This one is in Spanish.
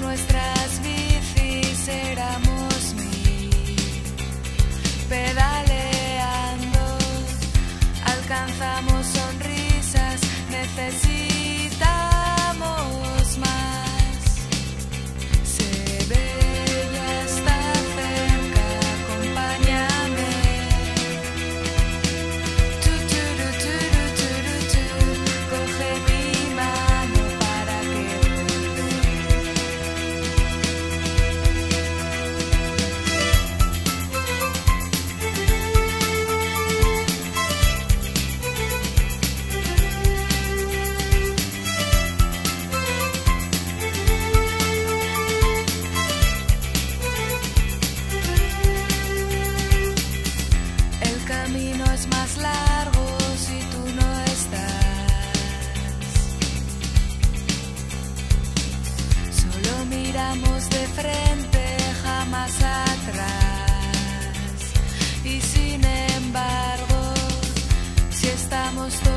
nuestras bicis éramos mil, pedaleando alcanzamos sonrisas necesitamos De frente, jamás atrás. Y sin embargo, si estamos todos